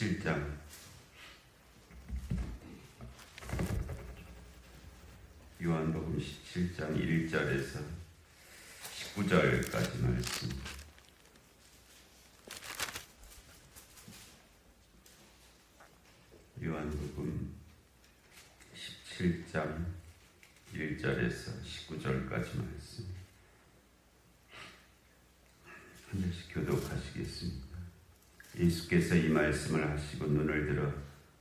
요한복음 17장. 요한복음 17장 1절에서 19절까지 말씀. 요한복음 17장 1절에서 19절까지 말씀 한 절씩 교독하시겠습니다. 예수께서 이 말씀을 하시고 눈을 들어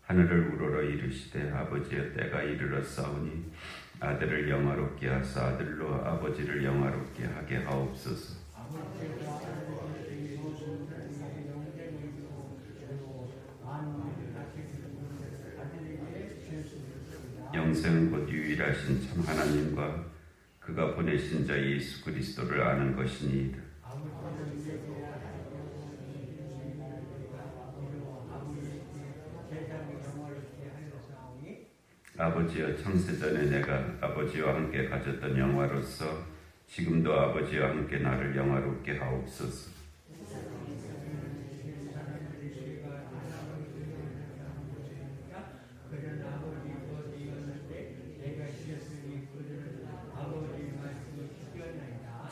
하늘을 우러러 이르시되 아버지여 때가 이르렀사오니 아들을 영화롭게 하사 아들로 아버지를 영화롭게 하게 하옵소서. 영생은 곧 유일하신 참 하나님과 그가 보내신 자 예수 그리스도를 아는 것이니이다. 아버지여 창세전에 내가 아버지와 함께 가졌던 영화로서 지금도 아버지와 함께 나를 영화롭게 하옵소서.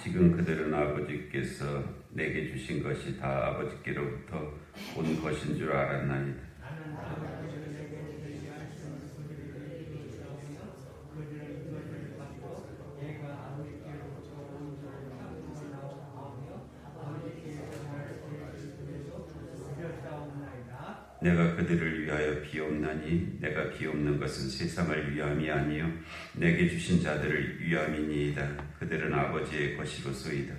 지금 그들은 아버지께서 내게 주신 것이 다 아버지께로부터 온 것인 줄 알았나이다. 내가 그들을 위하여 비옵는 것은 세상을 위함이 아니요 내게 주신 자들을 위함이니이다. 그들은 아버지의 것이로소이다.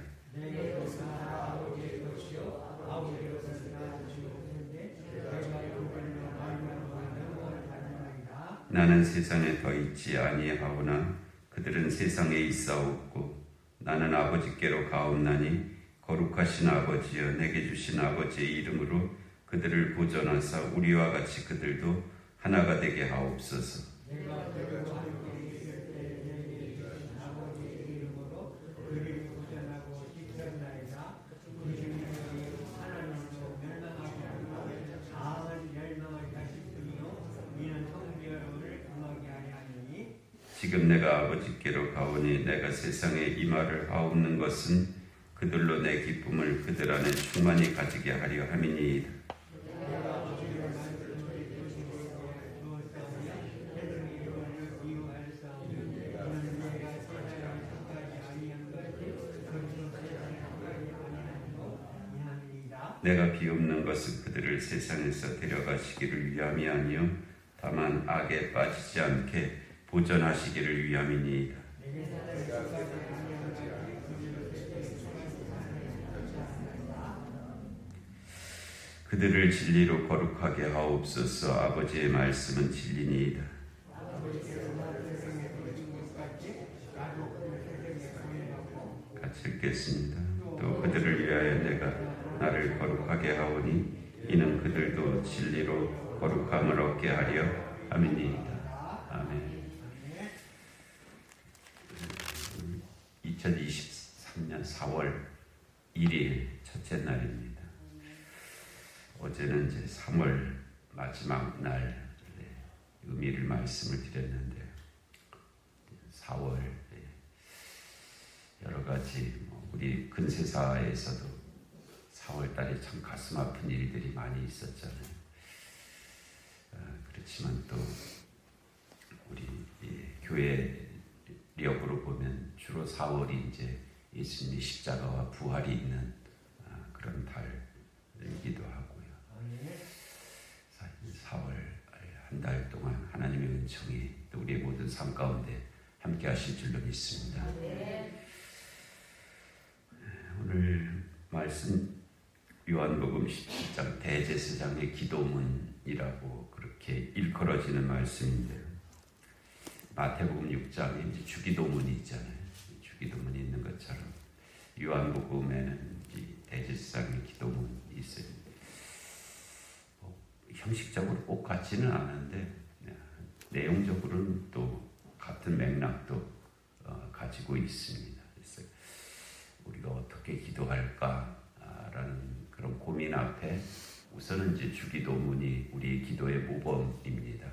나는 세상에 더 있지 아니하오나 그들은 세상에 있사옵고 나는 아버지께로 가옵나니 거룩하신 아버지여 내게 주신 아버지의 이름으로 그들을 보존하사 우리와 같이 그들도 하나가 되게 하옵소서. 지금 내가 아버지께로 가오니 내가 세상에 이 말을 하옵는 것은 그들로 내 기쁨을 그들 안에 충만히 가지게 하려 함이니이다. 내가 비옵는 것은 그들을 세상에서 데려가시기를 위함이 아니요 다만 악에 빠지지 않게 보전하시기를 위함이니이다. 그들을 진리로 거룩하게 하옵소서 아버지의 말씀은 진리니이다. 같이 읽겠습니다. 또 그들을 위하여 내가 나를 거룩하게 하오니 이는 그들도 진리로 거룩함을 얻게 하려 함이니이다. 아멘. 2023년 4월 1일 첫째 날입니다. 어제는 이제 3월 마지막 날 의미를 말씀을 드렸는데 4월 여러 가지 뭐 우리 근세사에서도 4월 달에 참 가슴 아픈 일들이 많이 있었잖아요. 그렇지만 또 우리 교회 력으로 보면 주로 4월이 이제 예수님의 십자가와 부활이 있는 그런 달이기도 하고요. 4월 한 달 동안 하나님의 은총이 또 우리의 모든 삶 가운데 함께 하실 줄로 믿습니다. 오늘 말씀 요한복음 17장 대제사장의 기도문이라고 그렇게 일컬어지는 말씀인데요. 마태복음 6장에 이제 주기도문이 있잖아요. 주기도문이 있는 것처럼 요한복음에는 대제사장의 기도문이 있어요. 뭐 형식적으로 꼭 같지는 않은데 내용적으로는 또 같은 맥락도 어, 가지고 있습니다. 그래서 우리가 어떻게 기도할까라는 그런 고민 앞에 우선은 이제 주기도문이 우리 기도의 모범입니다.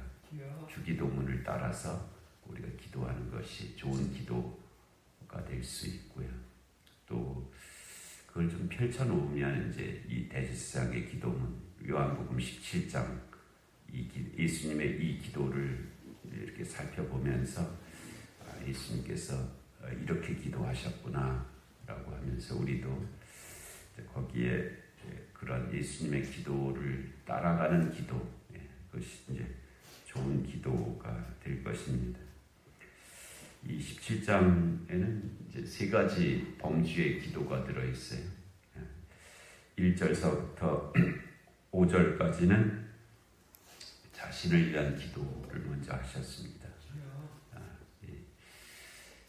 주기도문을 따라서 우리가 기도하는 것이 좋은 기도가 될 수 있고요. 또 그걸 좀 펼쳐놓으면 이제 이 대제사장의 기도문 요한복음 17장 이 예수님의 이 기도를 이렇게 살펴보면서 아, 예수님께서 이렇게 기도하셨구나라고 하면서 우리도 거기에 그런 예수님의 기도를 따라가는 기도 예, 그것이 이제 좋은 기도가 될 것입니다. 이 17장에는 이제 세 가지 범주의 기도가 들어있어요. 1절서부터 5절까지는 자신을 위한 기도를 먼저 하셨습니다. 아,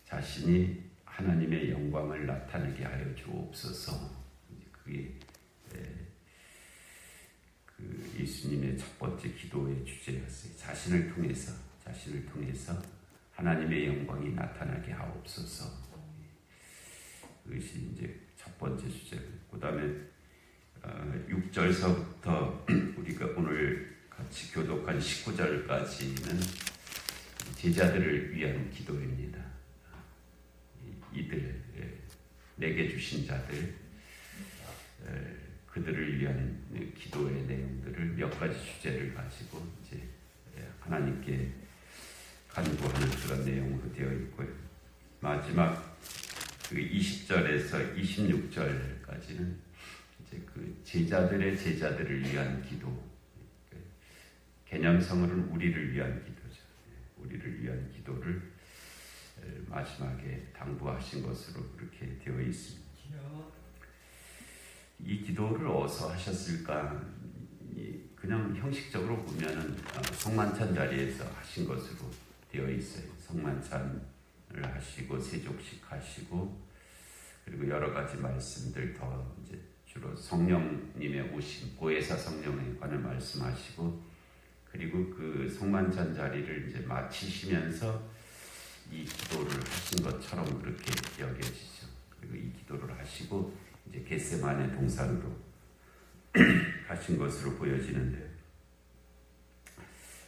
자신이 하나님의 영광을 나타내게 하여 주옵소서. 그게 그 예수님의 첫 번째 기도의 주제였어요. 자신을 통해서, 자신을 통해서 하나님의 영광이 나타나게 하옵소서. 그것이 이제 첫 번째 주제. 그 다음에 6절서부터 어, 우리가 오늘 같이 교독한 19절까지는 제자들을 위한 기도입니다. 이들, 예, 내게 주신 자들, 그들을 위한 기도의 내용들을 몇 가지 주제를 가지고 이제 예, 하나님께 간구하는 그런 내용으로 되어 있고요. 마지막 그 20절에서 26절까지는 이제 그 제자들의 제자들을 위한 기도. 그 개념성으로는 우리를 위한 기도죠. 예, 우리를 위한 기도를 마지막에 당부하신 것으로 그렇게 되어 있습니다. 이 기도를 어디서 하셨을까? 그 그냥 형식적으로 보면은 어, 성만찬 자리에서 하신 것으로 되어 있어요. 성만찬을 하시고 세족식 하시고 그리고 여러 가지 말씀들 더 이제 주로 성령님의 오심, 고해사 성령에 관한 말씀하시고 그리고 그 성만찬 자리를 이제 마치시면서 이 기도를 하신 것처럼 그렇게 여겨지죠. 그리고 이 기도를 하시고 이제 겟세만의 동산으로 가신 것으로 보여지는데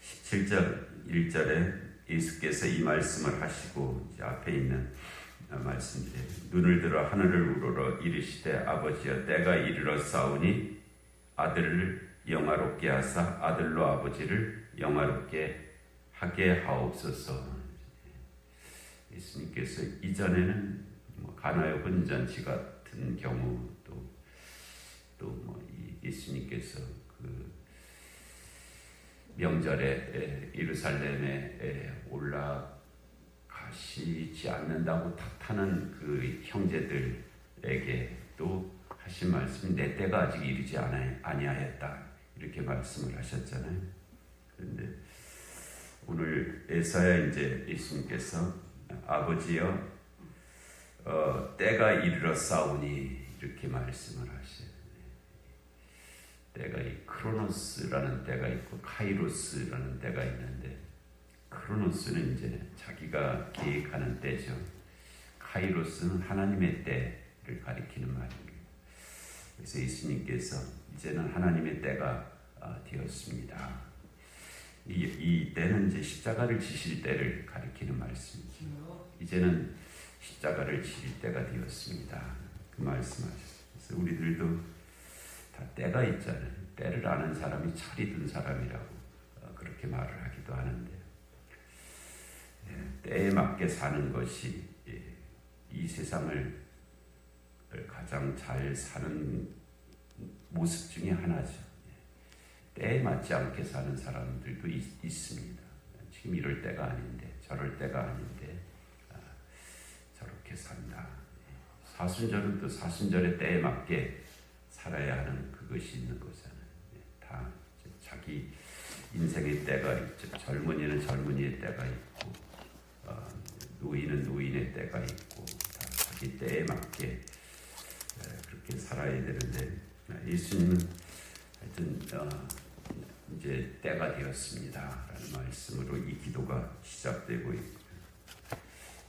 17절 1절에 예수께서 이 말씀을 하시고 앞에 있는 말씀들에 눈을 들어 하늘을 우러러 이르시되 아버지여 때가 이르러 싸우니 아들을 영화롭게 하사 아들로 아버지를 영화롭게 하게 하옵소서. 예수님께서 이전에는 뭐 가나요 혼잔치 같은 경우 또또뭐 예수님께서 그 명절에 예루살렘에 올라가시지 않는다고 탓하는 그 형제들에게 또 하신 말씀이 내 때가 아직 이르지 아니하였다 이렇게 말씀을 하셨잖아요. 그런데 오늘 에사야 이제 예수님께서 아버지여 어, 때가 이르러 싸우니 이렇게 말씀을 하셔요. 때가 이 크로노스라는 때가 있고 카이로스라는 때가 있는데 크로노스는 이제 자기가 계획하는 때죠. 카이로스는 하나님의 때를 가리키는 말입니다. 그래서 예수님께서 이제는 하나님의 때가 아, 되었습니다. 이, 이 때는 이제 십자가를 지실 때를 가리키는 말씀이죠. 이제는 십자가를 지실 때가 되었습니다. 그 말씀하셨어요. 우리들도 다 때가 있잖아요. 때를 아는 사람이 철이 든 사람이라고 어, 그렇게 말을 하기도 하는데 예, 때에 맞게 사는 것이 예, 이 세상을 가장 잘 사는 모습 중에 하나죠. 예, 때에 맞지 않게 사는 사람들도 있, 습니다 지금 이럴 때가 아닌데 저럴 때가 아닌데 아, 저렇게 산다. 사순절은 또 사순절의 때에 맞게 살아야 하는 그것이 있는 거잖아요. 네, 다 자기 인생의 때가 있죠. 젊은이는 젊은이의 때가 있고 어, 노인은 노인의 때가 있고 다 자기 때에 맞게 에, 그렇게 살아야 되는데 예수님은 하여튼 어, 이제 때가 되었습니다라는 말씀으로 이 기도가 시작되고 있고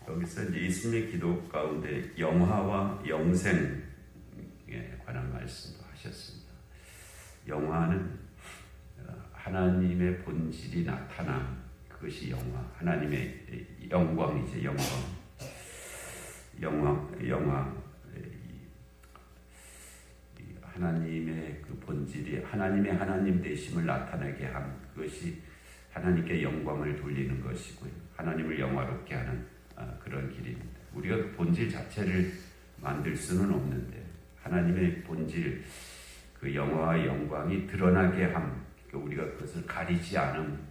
여기서 예수님의 기도 가운데 영화와 영생 관한 말씀도 하셨습니다. 영화는 어, 하나님의 본질이 나타남 그것이 영화. 하나님의 영광이죠 영광. 영화 영화. 하나님의 그 본질이 하나님의 하나님 되심을 나타내게 함. 그것이 하나님께 영광을 돌리는 것이고요. 하나님을 영화롭게 하는 아, 그런 길입니다. 우리가 그 본질 자체를 만들 수는 없는데 하나님의 본질, 그 영화와 영광이 드러나게 함, 그러니까 우리가 그것을 가리지 않음,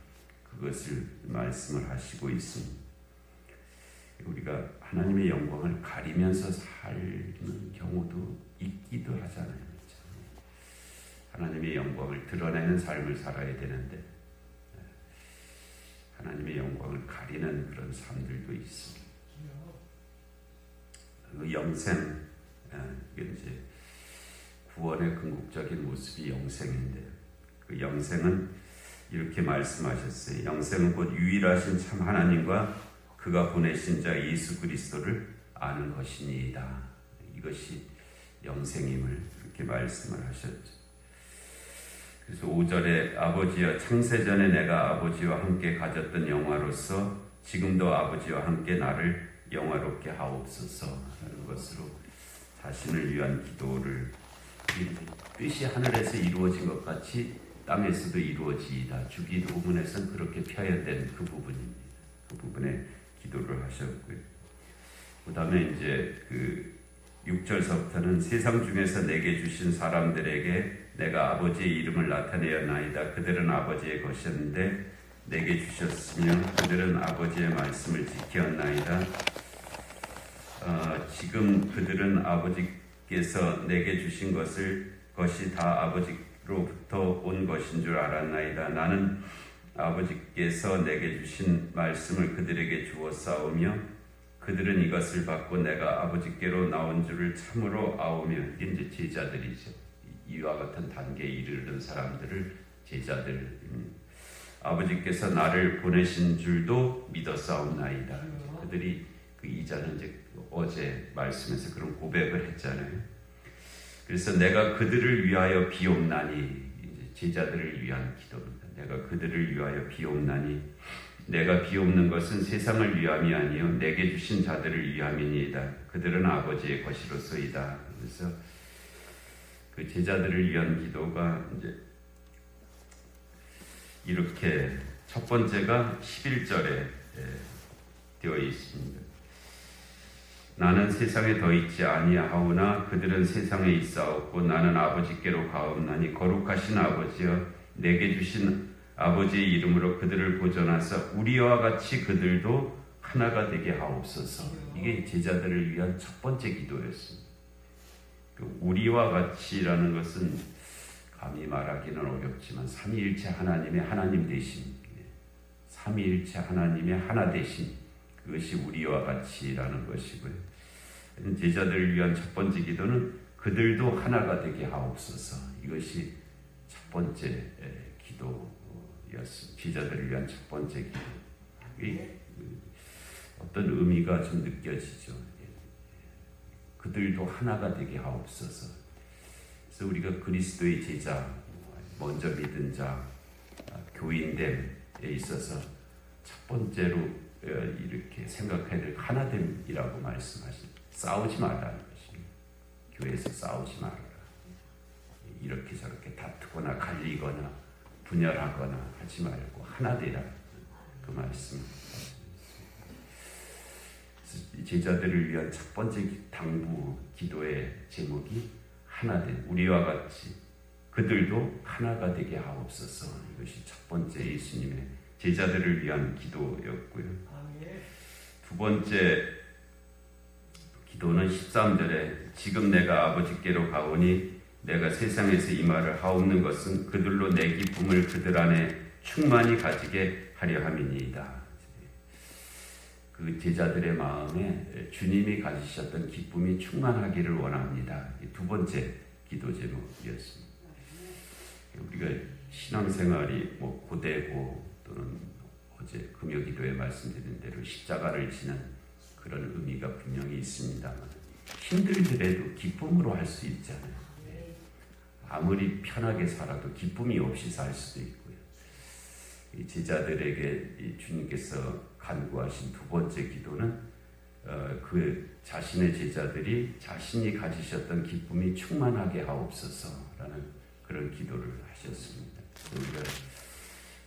그것을 말씀을 하시고 있습니다. 우리가 하나님의 영광을 가리면서 살는 경우도 있기도 하잖아요. 하나님의 영광을 드러내는 삶을 살아야 되는데 하나님의 영광을 가리는 그런 삶들도 있습니다. 그 영생, 이제 구원의 궁극적인 모습이 영생인데 그 영생은 이렇게 말씀하셨어요. 영생은 곧 유일하신 참 하나님과 그가 보내신 자 예수 그리스도를 아는 것이니이다. 이것이 영생임을 이렇게 말씀을 하셨죠. 그래서 5절에 아버지여 창세전에 내가 아버지와 함께 가졌던 영화로서 지금도 아버지와 함께 나를 영화롭게 하옵소서 하는 것으로 자신을 위한 기도를 뜻이 하늘에서 이루어진 것 같이 땅에서도 이루어지이다. 주기도문에서는 그렇게 표현된 그 부분입니다. 그 부분에 기도를 하셨고요. 그 다음에 이제 그 6절서부터는 세상 중에서 내게 주신 사람들에게 내가 아버지의 이름을 나타내었나이다. 그들은 아버지의 것이었는데 내게 주셨으며 그들은 아버지의 말씀을 지켰나이다. 어, 지금 그들은 아버지께서 내게 주신 것을 것이 다 아버지로부터 온 것인 줄 알았나이다. 나는 아버지께서 내게 주신 말씀을 그들에게 주었사오며 그들은 이것을 받고 내가 아버지께로 나온 줄을 참으로 아오며 이게 이제 제자들이죠. 이와 같은 단계에 이르는 사람들을 제자들 아버지께서 나를 보내신 줄도 믿었사옵나이다. 그들이 그 이자는 이제 어제 말씀에서 그런 고백을 했잖아요. 그래서 내가 그들을 위하여 비옵나니 제자들을 위한 기도입니다. 내가 그들을 위하여 비옵나니 내가 비옵는 것은 세상을 위함이 아니요 내게 주신 자들을 위함이니이다. 그들은 아버지의 것이로소이다. 그래서 그 제자들을 위한 기도가 이제 이렇게 첫 번째가 11절에 예, 되어 있습니다. 나는 세상에 더 있지 아니하오나 그들은 세상에 있사옵고 나는 아버지께로 가옵나니 거룩하신 아버지여 내게 주신 아버지의 이름으로 그들을 보존하사 우리와 같이 그들도 하나가 되게 하옵소서. 이게 제자들을 위한 첫 번째 기도였습니다. 그 우리와 같이라는 것은 감히 말하기는 어렵지만 삼위일체 하나님의 하나님 되심, 삼위일체 하나님의 하나 되심 그것이 우리와 같이라는 것이고요. 제자들을 위한 첫 번째 기도는 그들도 하나가 되게 하옵소서. 이것이 첫 번째 기도였습니다. 제자들을 위한 첫 번째 기도. 그 어떤 의미가 좀 느껴지죠. 그들도 하나가 되게 하옵소서. 그래서 우리가 그리스도의 제자, 먼저 믿은 자, 교인됨에 있어서 첫 번째로 이렇게 생각해야 될 하나됨이라고 말씀하십니다. 싸우지 말라는 것입니다. 교회에서 싸우지 말라. 이렇게 저렇게 다투거나 갈리거나 분열하거나 하지 말고 하나 되라. 그 말씀. 제자들을 위한 첫 번째 당부 기도의 제목이 하나 된 우리와 같이 그들도 하나가 되게 하옵소서. 이것이 첫 번째 예수님의 제자들을 위한 기도였고요. 두 번째 기도는 13절에 지금 내가 아버지께로 가오니 내가 세상에서 이 말을 하옵는 것은 그들로 내 기쁨을 그들 안에 충만히 가지게 하려 함이니이다. 그 제자들의 마음에 주님이 가지셨던 기쁨이 충만하기를 원합니다. 두 번째 기도 제목이었습니다. 우리가 신앙생활이 뭐 고대고 또는 어제 금요 기도에 말씀드린 대로 십자가를 지는 그런 의미가 분명히 있습니다만 힘들더라도 기쁨으로 할 수 있잖아요. 아무리 편하게 살아도 기쁨이 없이 살 수도 있고요. 제자들에게 주님께서 간구하신 두 번째 기도는 어, 그 자신의 제자들이 자신이 가지셨던 기쁨이 충만하게 하옵소서라는 그런 기도를 하셨습니다. 우리가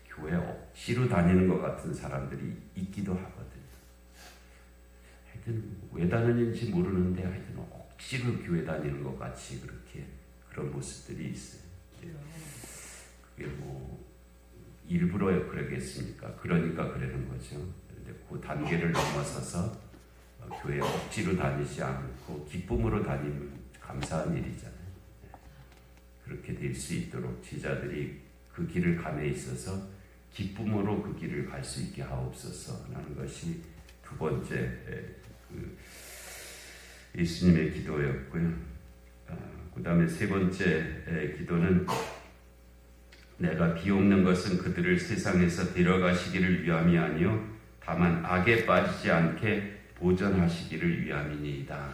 교회 억지로 다니는 것 같은 사람들이 있기도 하거든요. 하여튼 왜 다니는지 모르는데 하여튼 억지로 교회 다니는 것 같이 그렇게 그런 모습들이 있어요. 그게 뭐 일부러 그러겠습니까? 그러니까 그러는 거죠. 그 단계를 넘어서서 교회 억지로 다니지 않고 기쁨으로 다니면 감사한 일이잖아요. 그렇게 될 수 있도록 제자들이 그 길을 감에 있어서 기쁨으로 그 길을 갈 수 있게 하옵소서라는 것이 두 번째 그 예수님의 기도였고요. 아, 그 다음에 세 번째 기도는 내가 비옵는 것은 그들을 세상에서 데려가시기를 위함이 아니요 다만 악에 빠지지 않게 보전하시기를 위함이니이다.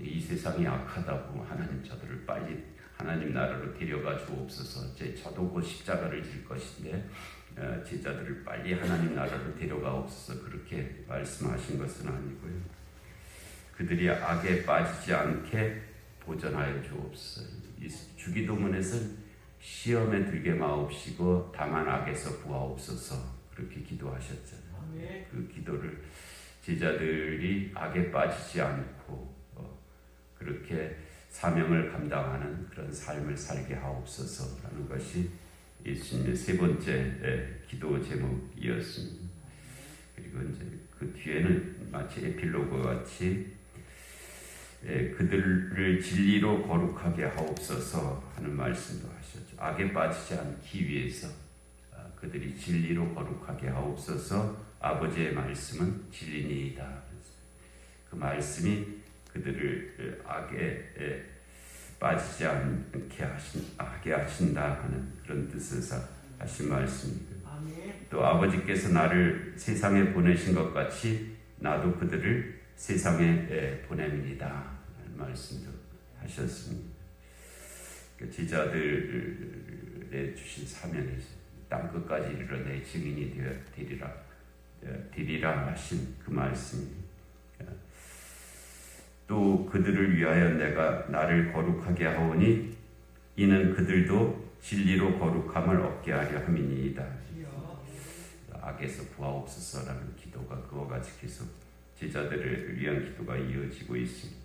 이 세상이 악하다고 하나님 저들을 빨리 하나님 나라로 데려가 주옵소서. 제 저도 곧 십자가를 질 것인데 어, 제자들을 빨리 하나님 나라로 데려가옵소서 그렇게 말씀하신 것은 아니고요. 그들이 악에 빠지지 않게 보전하여 주옵소서. 주기도문에서는 시험에 들게 마옵시고 다만 악에서 구하옵소서 그렇게 기도하셨잖아요. 그 기도를 제자들이 악에 빠지지 않고 어, 그렇게 사명을 감당하는 그런 삶을 살게 하옵소서라는 것이 예수님의 세 번째 기도 제목이었습니다. 그리고 이제 그 뒤에는 마치 에필로그 같이 예, 그들을 진리로 거룩하게 하옵소서 하는 말씀도 하셨죠. 악에 빠지지 않기 위해서 아, 그들이 진리로 거룩하게 하옵소서 아버지의 말씀은 진리니이다. 그 말씀이 그들을 악에 빠지지 않게 하신, 하게 하신다 하는 그런 뜻에서 하신 말씀입니다. 또 아버지께서 나를 세상에 보내신 것 같이 나도 그들을 세상에 보냅니다. 말씀도 하셨습니다. 그 지자들에 주신 사명에서 땅 끝까지 이르러 내 증인이 되리라 되리라 하신 그 말씀입니다. 또 그들을 위하여 내가 나를 거룩하게 하오니 이는 그들도 진리로 거룩함을 얻게 하려 함이니이다. 악에서 구하옵소서라는 기도가 그와 같이 계속 제자들을 위한 기도가 이어지고 있습니다.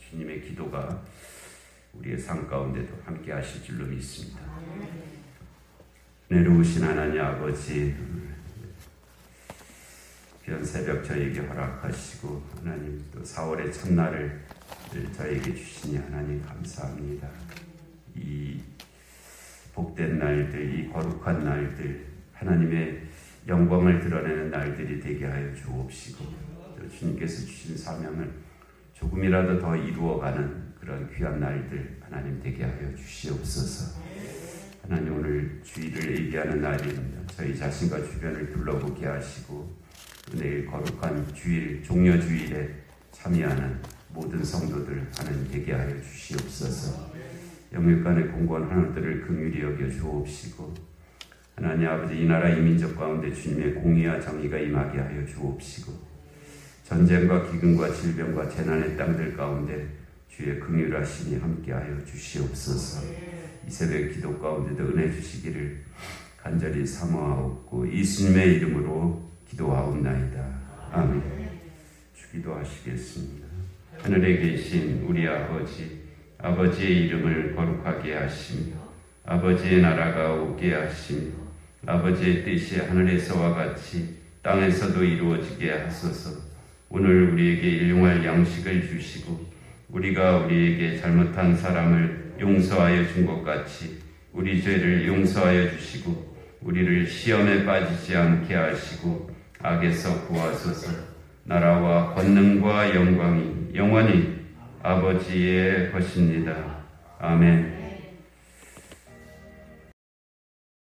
주님의 기도가 우리의 삶 가운데도 함께 하실 줄로 믿습니다. 내려오신 하나님 아버지 귀한 새벽 저에게 허락하시고 하나님 또 4월의 첫날을 저에게 주시니 하나님 감사합니다. 이 복된 날들, 이 거룩한 날들, 하나님의 영광을 드러내는 날들이 되게 하여 주옵시고 또 주님께서 주신 사명을 조금이라도 더 이루어가는 그런 귀한 날들 하나님 되게 하여 주시옵소서. 하나님 오늘 주일을 예비하는 날입니다. 저희 자신과 주변을 둘러보게 하시고 내일 거룩한 주일, 종려 주일에 참여하는 모든 성도들 하나님 되게 하여 주시옵소서. 영육간의 공고한 하나들을 긍휼히 여겨 주옵시고 하나님 아버지 이 나라 이민족 가운데 주님의 공의와 정의가 임하게 하여 주옵시고 전쟁과 기근과 질병과 재난의 땅들 가운데 주의 긍휼하심이 함께 하여 주시옵소서. 이 새벽 기도 가운데도 은혜 주시기를 간절히 사모하옵고 예수님의 이름으로 기도하옵나이다. 아멘. 주기도 하시겠습니다. 하늘에 계신 우리 아버지, 아버지의 이름을 거룩하게 하시며, 아버지의 나라가 오게 하시며, 아버지의 뜻이 하늘에서와 같이 땅에서도 이루어지게 하소서. 오늘 우리에게 일용할 양식을 주시고, 우리가 우리에게 잘못한 사람을 용서하여 준 것 같이 우리 죄를 용서하여 주시고, 우리를 시험에 빠지지 않게 하시고, 악에서 구하소서 나라와 권능과 영광이 영원히 아버지의 것입니다. 아멘.